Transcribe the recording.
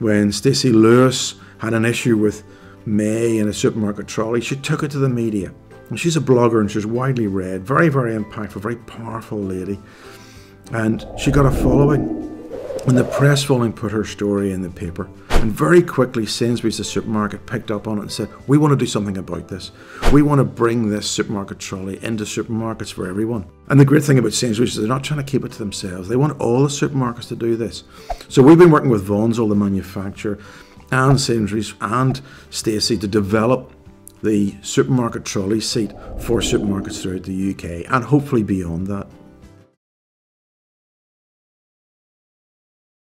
when Stacie Lewis had an issue with May in a supermarket trolley, she took it to the media. And she's a blogger and she's widely read, very, very impactful, very powerful lady. And she got a following. And the press following put her story in the paper. And very quickly, Sainsbury's, the supermarket, picked up on it and said, We want to do something about this. We want to bring this supermarket trolley into supermarkets for everyone. And the great thing about Sainsbury's is they're not trying to keep it to themselves. They want all the supermarkets to do this. So we've been working with Wanzl the manufacturer, and Sainsbury's and Stacie to develop the supermarket trolley seat for supermarkets throughout the UK and hopefully beyond that.